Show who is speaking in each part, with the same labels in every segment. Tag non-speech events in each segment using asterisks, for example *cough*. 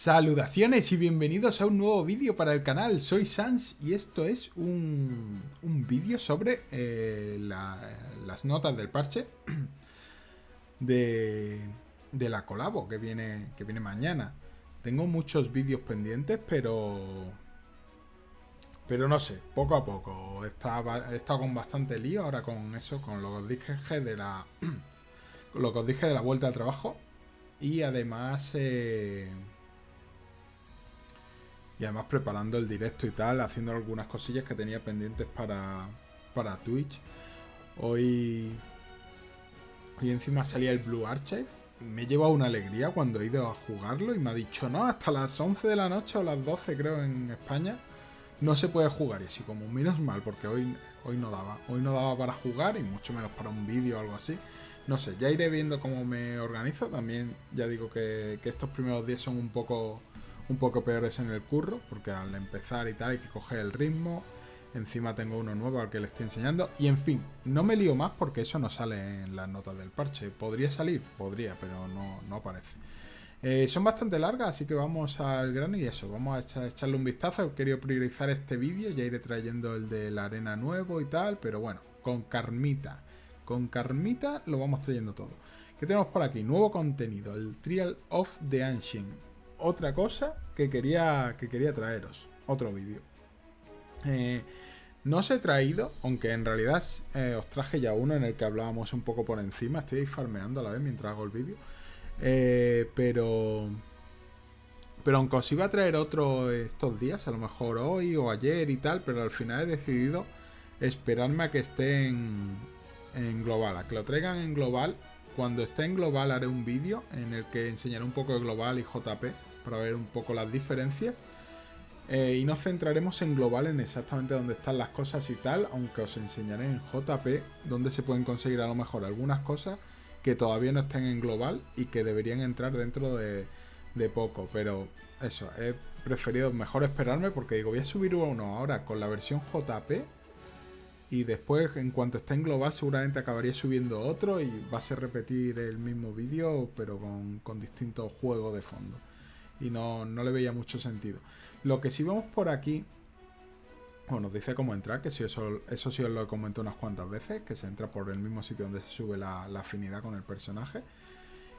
Speaker 1: Saludaciones y bienvenidos a un nuevo vídeo para el canal, soy Sans y esto es un, un vídeo sobre eh, la- las notas del parche *clears throat* de, de la colabo que viene, que viene mañana. Tengo muchos vídeos pendientes, pero... Pero no sé, poco a poco. Estaba, he estado con bastante lío ahora con eso, con lo que os dije de la... *clears throat* lo que os dije de la vuelta al trabajo. Y además... eh, y además preparando el directo y tal, haciendo algunas cosillas que tenía pendientes para, para Twitch. Hoy, hoy encima salía el Blue Archive. Me he llevado una alegría cuando he ido a jugarlo y me ha dicho, no, hasta las 11 de la noche o las 12 creo en España no se puede jugar. Y así como, menos mal, porque hoy, hoy no daba. Hoy no daba para jugar y mucho menos para un vídeo o algo así. No sé, ya iré viendo cómo me organizo. También ya digo que, que estos primeros días son un poco un poco peores en el curro, porque al empezar y tal hay que coger el ritmo. Encima tengo uno nuevo al que le estoy enseñando. Y en fin, no me lío más porque eso no sale en las notas del parche. ¿Podría salir? Podría, pero no, no aparece. Eh, son bastante largas, así que vamos al grano y eso. Vamos a echa- echarle un vistazo. He querido priorizar este vídeo. Ya iré trayendo el de la arena nuevo y tal. Pero bueno, con Carmita. Con Carmita lo vamos trayendo todo. ¿Qué tenemos por aquí? Nuevo contenido. El Trial of the Ancient otra cosa que quería, que quería traeros. Otro vídeo. Eh, no os he traído, aunque en realidad eh, os traje ya uno en el que hablábamos un poco por encima. Estoy farmeando a la vez mientras hago el vídeo. Eh, pero... Pero aunque os iba a traer otro estos días, a lo mejor hoy o ayer y tal, pero al final he decidido esperarme a que esté en, en global, a que lo traigan en global. Cuando esté en global haré un vídeo en el que enseñaré un poco de global y JP para ver un poco las diferencias. Eh, y nos centraremos en global, en exactamente dónde están las cosas y tal, aunque os enseñaré en JP dónde se pueden conseguir a lo mejor algunas cosas que todavía no estén en global y que deberían entrar dentro de, de poco. Pero eso, he preferido mejor esperarme porque digo, voy a subir uno ahora con la versión JP y después en cuanto esté en global seguramente acabaría subiendo otro y va a ser repetir el mismo vídeo pero con, con distintos juegos de fondo y no, no le veía mucho sentido lo que sí vemos por aquí nos dice cómo entrar, que eso, eso sí os lo he comentado unas cuantas veces, que se entra por el mismo sitio donde se sube la, la afinidad con el personaje.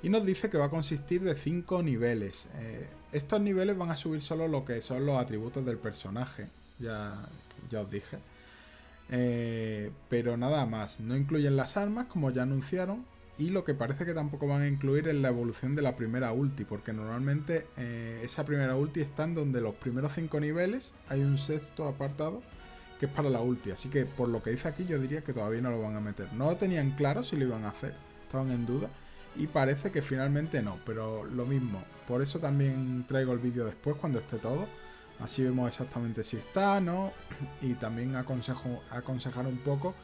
Speaker 1: Y nos dice que va a consistir de 5 niveles. Eh, estos niveles van a subir solo lo que son los atributos del personaje, ya, ya os dije. Eh, pero nada más, no incluyen las armas, como ya anunciaron, y lo que parece que tampoco van a incluir es la evolución de la primera ulti, porque normalmente eh, esa primera ulti está en donde los primeros 5 niveles hay un sexto apartado que es para la ulti, así que por lo que dice aquí yo diría que todavía no lo van a meter. No lo tenían claro si lo iban a hacer, estaban en duda, y parece que finalmente no, pero lo mismo, por eso también traigo el vídeo después cuando esté todo. Así vemos exactamente si está, ¿no? *clears throat* Y también aconsejo, aconsejar un poco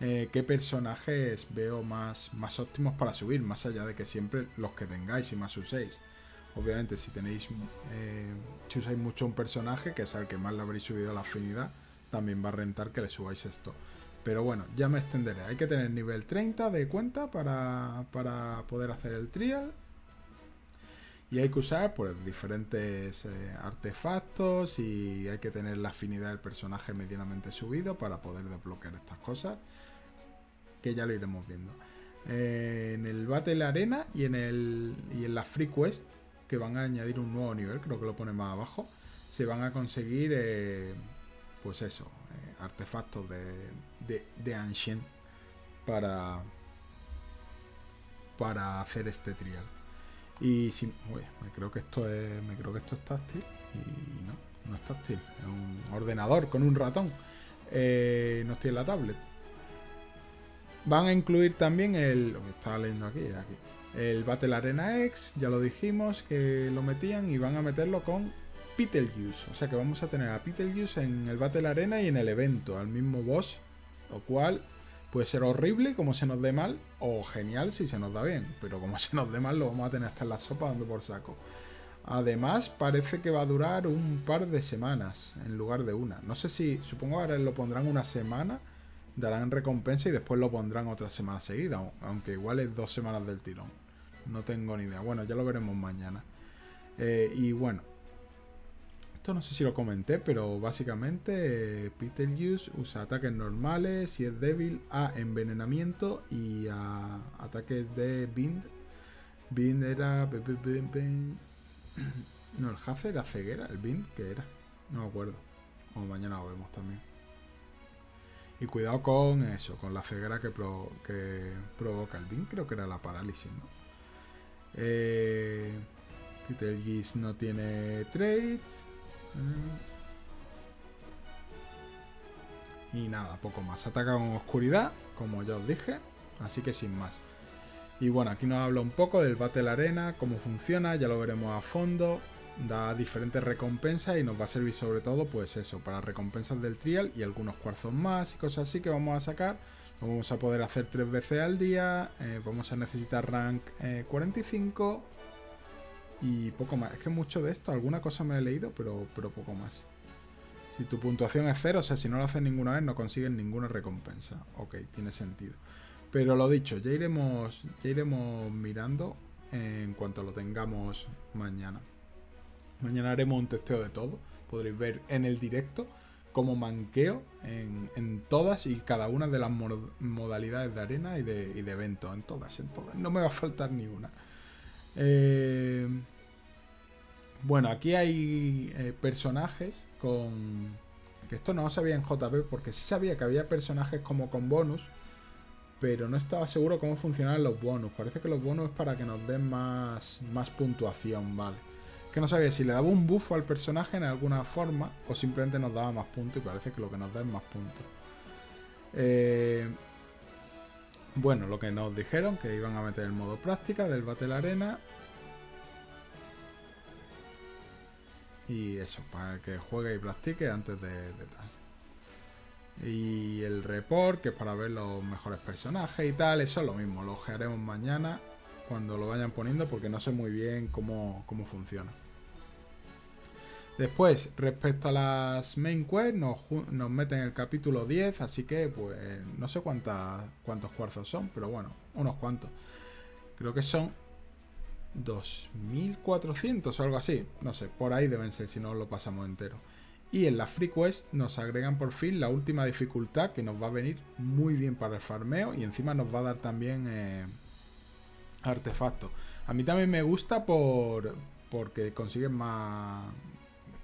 Speaker 1: eh, qué personajes veo más, más óptimos para subir, más allá de que siempre los que tengáis y más uséis. Obviamente, si tenéis, eh, si usáis mucho un personaje, que es al que más le habréis subido la afinidad, también va a rentar que le subáis esto. Pero bueno, ya me extenderé. Hay que tener nivel 30 de cuenta para, para poder hacer el trial. Y hay que usar pues, diferentes eh, artefactos y hay que tener la afinidad del personaje medianamente subido para poder desbloquear estas cosas. Que ya lo iremos viendo. Eh, en el Battle Arena y en, el, y en la Free Quest, que van a añadir un nuevo nivel, creo que lo pone más abajo, se van a conseguir, eh, pues eso, artefactos de, de, de Ancient para, para hacer este trial. Y si. Uy, me creo que esto es. Me creo que esto es táctil. Y no, no es táctil. Es un ordenador con un ratón. Eh, no estoy en la tablet. Van a incluir también el. Lo que estaba leyendo aquí, aquí. El Battle Arena X, ya lo dijimos que lo metían y van a meterlo con Beetlejuice. O sea que vamos a tener a Beetlejuice en el Battle Arena y en el evento, al mismo boss. Lo cual puede ser horrible como se nos dé mal o genial si se nos da bien. Pero como *laughs* se nos dé mal lo vamos a tener hasta en la sopa dando por saco. Además parece que va a durar un par de semanas en lugar de una. No sé si, supongo ahora lo pondrán una semana, darán recompensa y después lo pondrán otra semana seguida. Aunque igual es dos semanas del tirón. No tengo ni idea. Bueno, ya lo veremos mañana. Eh, y bueno, no sé si lo comenté, pero básicamente eh, Peter Hughes usa ataques normales, si es débil, a envenenamiento y a ataques de Bind. Bind era... No, el Haze era ceguera, el Bind, que era? No me acuerdo. O mañana lo vemos también. Y cuidado con eso, con la ceguera que, que provoca el Bind, creo que era la parálisis, ¿no? Eh, no tiene trades. Y nada, poco más. Ataca con oscuridad, como ya os dije. Así que sin más. Y bueno, aquí nos habla un poco del Battle Arena, cómo funciona, ya lo veremos a fondo. Da diferentes recompensas y nos va a servir sobre todo, pues eso, para recompensas del trial y algunos cuarzos más y cosas así que vamos a sacar. Lo vamos a poder hacer tres veces al día. Eh, vamos a necesitar rank 45 eh, y poco más. Es que mucho de esto, alguna cosa me he leído, pero, pero poco más. Si tu puntuación es cero, o sea, si no lo haces ninguna vez, no consigues ninguna recompensa. Ok, tiene sentido. Pero lo dicho, ya iremos, ya iremos mirando en cuanto lo tengamos mañana. Mañana haremos un testeo de todo. Podréis ver en el directo cómo manqueo en, todas y cada una de las modalidades de arena y de, y de eventos. En todas, en todas. No me va a faltar ni una. Eh, bueno, aquí hay eh, personajes con... Que esto no lo sabía en JP porque sí sabía que había personajes como con bonus, pero no estaba seguro cómo funcionaban los bonus. Parece que los bonus es para que nos den más, más puntuación, ¿vale? Que no sabía si le daba un buffo al personaje en alguna forma o simplemente nos daba más puntos y parece que lo que nos da es más puntos. Eh, bueno, lo que nos dijeron, que iban a meter el modo práctica del Battle Arena. Y eso, para que juegue y practique antes de, tal. Y el report, que es para ver los mejores personajes y tal, eso es lo mismo, lo ojearemos mañana cuando lo vayan poniendo porque no sé muy bien cómo, cómo funciona. Después, respecto a las main quest, nos, meten el capítulo 10, así que pues no sé cuántas, cuántos cuarzos son, pero bueno, unos cuantos. Creo que son 2400 o algo así, no sé, por ahí deben ser si no lo pasamos entero. Y en la Free Quest nos agregan por fin la última dificultad que nos va a venir muy bien para el farmeo y encima nos va a dar también eh, artefactos. A mí también me gusta por porque consiguen más,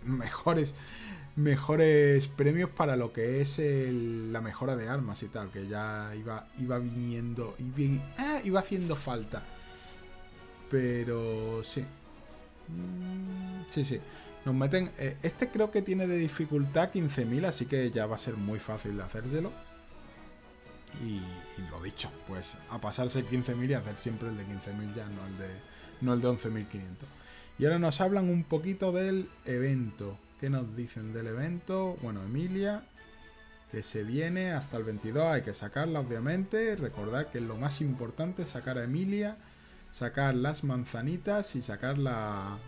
Speaker 1: mejores mejores premios para lo que es la mejora de armas y tal, que ya iba, iba viniendo, iba, ah, iba haciendo falta. Pero sí. Mm, sí, sí. Nos meten... Eh, este creo que tiene de dificultad 15.000, así que ya va a ser muy fácil de hacérselo. Y, lo dicho, pues a pasarse el 15.000 y hacer siempre el de 15.000 ya, no el de, no el de 11.500. Y ahora nos hablan un poquito del evento. ¿Qué nos dicen del evento? Bueno, Emilia, que se viene hasta el 22, hay que sacarla obviamente. Recordad que es lo más importante, sacar a Emilia, sacar las manzanitas y sacar la...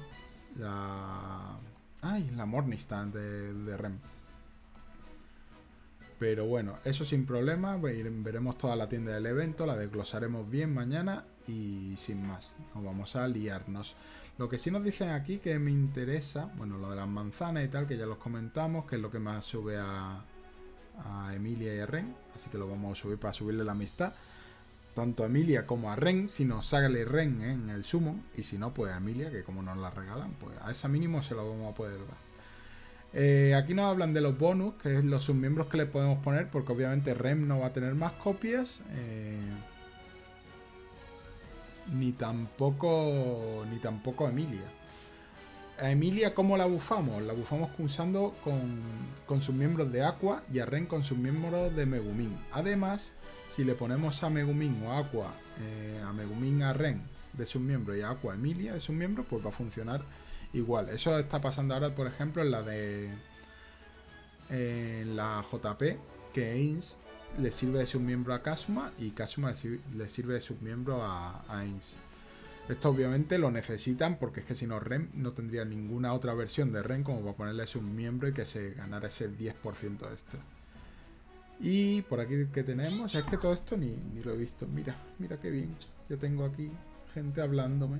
Speaker 1: La... Ay, la Mornistan de, de Rem. Pero bueno, eso sin problema. Veremos toda la tienda del evento, la desglosaremos bien mañana y sin más. Nos vamos a liarnos. Lo que sí nos dicen aquí que me interesa, bueno, lo de las manzanas y tal, que ya los comentamos, que es lo que más sube a, Emilia y a Ren, así que lo vamos a subir para subirle la amistad, tanto a Emilia como a Ren, si nos sale Ren en el sumo, y si no, pues a Emilia, que como nos la regalan, pues a esa mínimo se lo vamos a poder dar. Eh, aquí nos hablan de los bonus, que es los submiembros que le podemos poner, porque obviamente Ren no va a tener más copias. Eh, ni tampoco ni tampoco a Emilia. A Emilia, ¿cómo la bufamos? La bufamos usando con, con sus miembros de Aqua y a Ren con sus miembros de Megumin. Además, si le ponemos a Megumin o Aqua, eh, a Megumin a Ren de sus miembros y a Aqua Emilia de sus miembros, pues va a funcionar igual. Eso está pasando ahora, por ejemplo, en la de. En la JP, que Ains le sirve de submiembro a Kasuma y Kasuma le sirve de submiembro a, a Esto obviamente lo necesitan porque es que si no Ren no tendría ninguna otra versión de Ren como para ponerle submiembro y que se ganara ese 10% extra. Y por aquí que tenemos, es que todo esto ni, ni, lo he visto. Mira, mira qué bien. Ya tengo aquí gente hablándome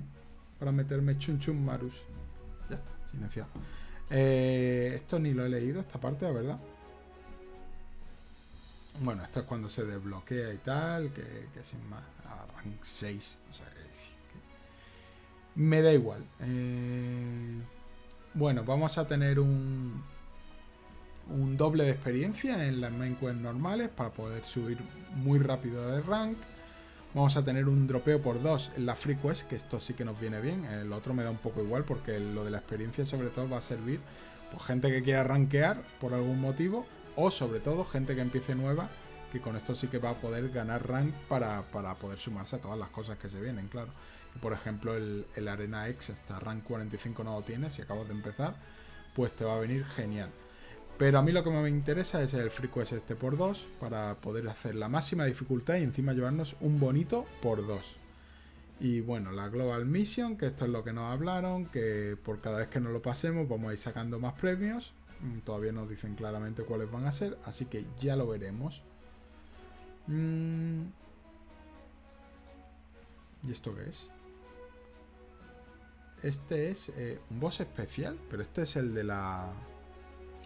Speaker 1: para meterme chun chun marus. ya está, silenciado. Eh, esto ni lo he leído, esta parte, la verdad. Bueno, esto es cuando se desbloquea y tal, que, sin más, a rank 6. O sea, me da igual. Eh, bueno, vamos a tener un, un doble de experiencia en las main quest normales para poder subir muy rápido de rank. Vamos a tener un dropeo por dos en la free que esto sí que nos viene bien. El otro me da un poco igual porque lo de la experiencia sobre todo va a servir por gente que quiera rankear por algún motivo o sobre todo gente que empiece nueva que con esto sí que va a poder ganar rank para, poder sumarse a todas las cosas que se vienen, claro. Por ejemplo, el, el Arena X hasta rank 45 no lo tienes si acabas de empezar, pues te va a venir genial. Pero a mí lo que me interesa es el Free Quest este por 2 para poder hacer la máxima dificultad y encima llevarnos un bonito por 2. Y bueno, la Global Mission, que esto es lo que nos hablaron, que por cada vez que nos lo pasemos vamos a ir sacando más premios. Todavía nos dicen claramente cuáles van a ser, así que ya lo veremos. Mm. ¿Y esto qué es? Este es eh, un boss especial, pero este es el de la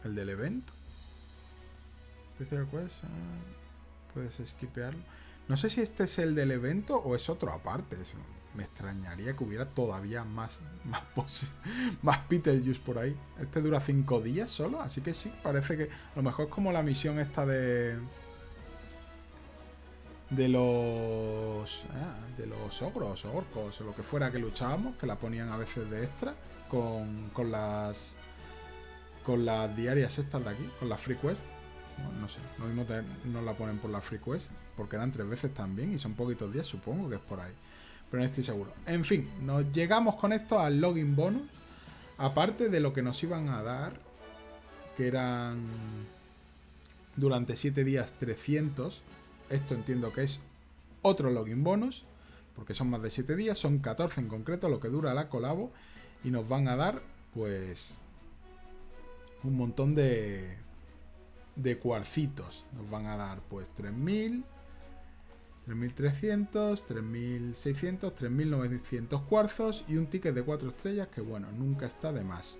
Speaker 1: el del evento. Special Quest. Ah, puedes skipearlo. No sé si este es el del evento o es otro aparte. me extrañaría que hubiera todavía más, más, *laughs* más Beetlejuice por ahí. Este dura 5 días solo, así que sí, parece que a lo mejor es como la misión esta de. De los. Ah, de los ogros, orcos, o lo que fuera que luchábamos, que la ponían a veces de extra, con, con las con las diarias estas de aquí, con las free quest. No sé, lo mismo no la ponen por la free quest, porque eran tres veces también y son poquitos días, supongo que es por ahí. Pero no estoy seguro. En fin, nos llegamos con esto al login bonus. Aparte de lo que nos iban a dar, que eran durante 7 días 300. Esto entiendo que es otro login bonus, porque son más de 7 días, son 14 en concreto lo que dura la colabo. Y nos van a dar, pues, un montón de, de cuarcitos. Nos van a dar pues 3000, 3300, 3600, 3900 cuarzos y un ticket de 4 estrellas que bueno, nunca está de más.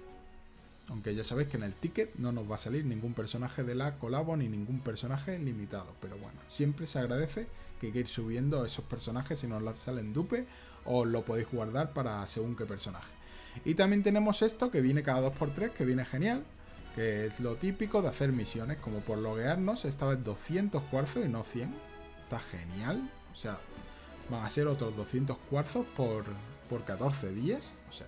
Speaker 1: Aunque ya sabéis que en el ticket no nos va a salir ningún personaje de la colabo ni ningún personaje limitado. Pero bueno, siempre se agradece que hay que ir subiendo esos personajes si nos salen dupe o lo podéis guardar para según qué personaje. Y también tenemos esto que viene cada 2x3, que viene genial que es lo típico de hacer misiones, como por loguearnos, esta vez 200 cuarzos y no 100. Está genial. O sea, van a ser otros 200 cuarzos por, por 14 días. O sea,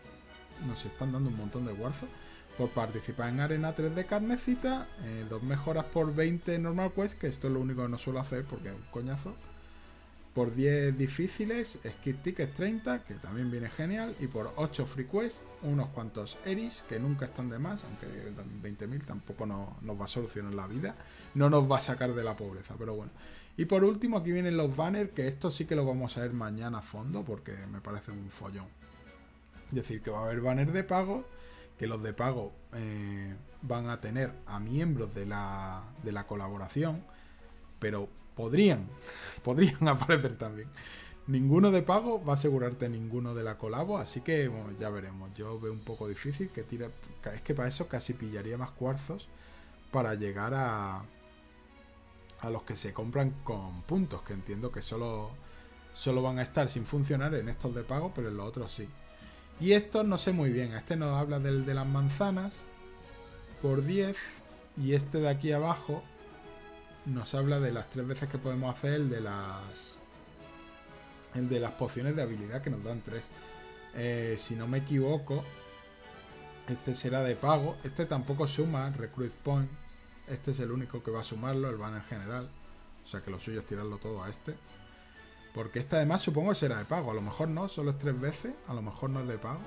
Speaker 1: nos están dando un montón de cuarzos por participar en Arena 3 de carnecita, eh, dos mejoras por 20 normal quest, que esto es lo único que no suelo hacer porque es un coñazo por 10 difíciles, Skip Tickets 30, que también viene genial, y por 8 Free Quest, unos cuantos Eris, que nunca están de más, aunque 20.000 tampoco nos va a solucionar la vida, no nos va a sacar de la pobreza, pero bueno. Y por último, aquí vienen los banners, que esto sí que lo vamos a ver mañana a fondo, porque me parece un follón. Es decir, que va a haber banners de pago, que los de pago eh, van a tener a miembros de la, de la colaboración, pero podrían, podrían *laughs* aparecer también. Ninguno de pago va a asegurarte ninguno de la colabo, así que ya veremos. Yo veo un poco difícil que tira. Es que para eso casi pillaría más cuarzos para llegar a, a los que se compran con puntos, que entiendo que solo, solo van a estar sin funcionar en estos de pago, pero en los otros sí. Y estos no sé muy bien. Este nos habla del de las manzanas por 10 y este de aquí abajo nos habla de las tres veces que podemos hacer el de las el de las pociones de habilidad que nos dan tres. Eh, si no me equivoco, este será de pago. Este tampoco suma Recruit Points. Este es el único que va a sumarlo, el banner general. O sea que lo suyo es tirarlo todo a este. Porque este además supongo será de pago. A lo mejor no, solo es tres veces. A lo mejor no es de pago.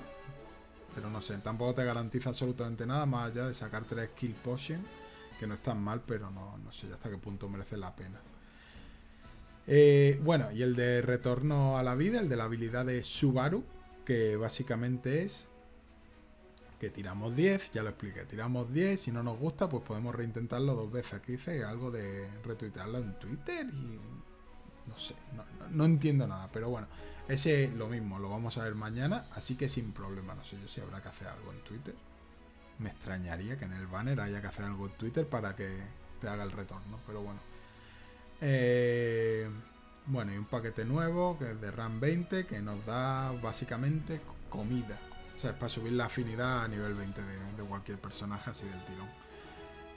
Speaker 1: Pero no sé, tampoco te garantiza absolutamente nada más allá de sacar tres Kill Potions que no es tan mal, pero no, no sé hasta qué punto merece la pena. Eh, bueno, y el de retorno a la vida, el de la habilidad de Subaru, que básicamente es que tiramos 10, ya lo expliqué, tiramos 10, si no nos gusta, pues podemos reintentarlo dos veces. Aquí dice algo de retuitearlo en Twitter y no sé, no, entiendo nada, pero bueno, ese lo mismo, lo vamos a ver mañana, así que sin problema, no sé yo si habrá que hacer algo en Twitter. Me extrañaría que en el banner haya que hacer algo en Twitter para que te haga el retorno, pero bueno. Eh, bueno, y un paquete nuevo que es de RAM 20 que nos da básicamente comida. O sea, es para subir la afinidad a nivel 20 de, de cualquier personaje así del tirón.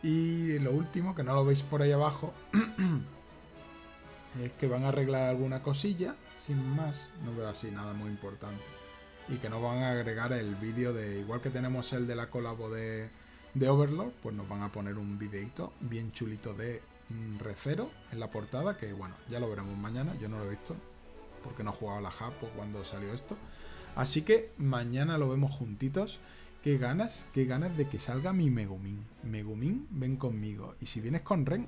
Speaker 1: Y lo último, que no lo veis por ahí abajo, *clears throat* es que van a arreglar alguna cosilla, sin más, no veo así nada muy importante. Y que nos van a agregar el vídeo de, igual que tenemos el de la colabo de, de Overlord, pues nos van a poner un videito bien chulito de Recero en la portada, que bueno, ya lo veremos mañana, yo no lo he visto, porque no he jugado la Japo cuando salió esto. Así que mañana lo vemos juntitos. Qué ganas, qué ganas de que salga mi Megumin. Megumin, ven conmigo. Y si vienes con Ren,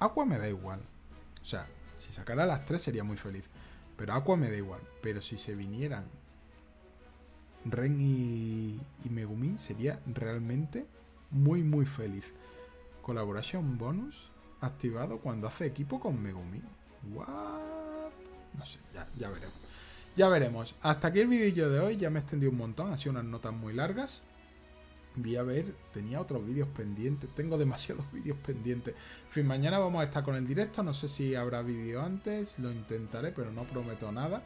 Speaker 1: Aqua me da igual. O sea, si sacara las tres sería muy feliz. Pero Aqua me da igual. Pero si se vinieran Ren y, y Megumin, sería realmente muy, muy feliz. Collaboration bonus activado cuando hace equipo con Megumin. What? No sé, ya, ya veremos. Ya veremos. Hasta aquí el vídeo de hoy. Ya me extendí un montón. Ha sido unas notas muy largas. Voy a ver, tenía otros vídeos pendientes. Tengo demasiados *laughs* vídeos pendientes. En fin, mañana vamos a estar con el directo. No sé si habrá vídeo antes. Lo intentaré, pero no prometo nada.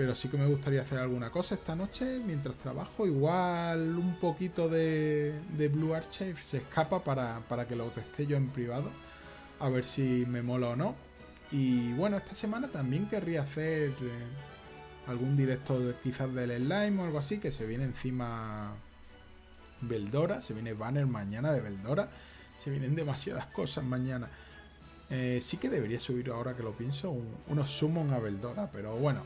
Speaker 1: Pero sí que me gustaría hacer alguna cosa esta noche mientras trabajo. Igual un poquito de, Blue Archive se escapa para, para que lo teste yo en privado. A ver si me mola o no. Y bueno, esta semana también querría hacer... Eh, algún directo quizás del slime o algo así, que se viene encima Beldora, se viene banner mañana de Beldora, se vienen demasiadas cosas mañana. Eh, sí que debería subir ahora que lo pienso unos summon a Beldora, pero bueno,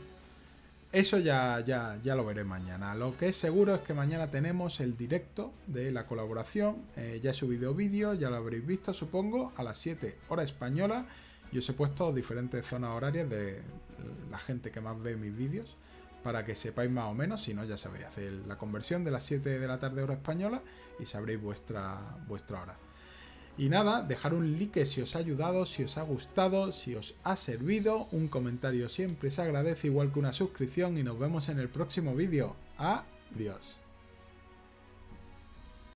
Speaker 1: eso ya, ya, ya lo veré mañana. Lo que es seguro es que mañana tenemos el directo de la colaboración. Eh, ya he subido vídeo, ya lo habréis visto, supongo, a las 7 hora española. Y os he puesto diferentes zonas horarias de la gente que más ve mis vídeos para que sepáis más o menos, si no ya sabéis, hacer la conversión de las 7 de la tarde hora española y sabréis vuestra, vuestra hora. Y nada, dejar un like si os ha ayudado, si os ha gustado, si os ha servido, un comentario siempre se agradece igual que una suscripción y nos vemos en el próximo vídeo. Adiós.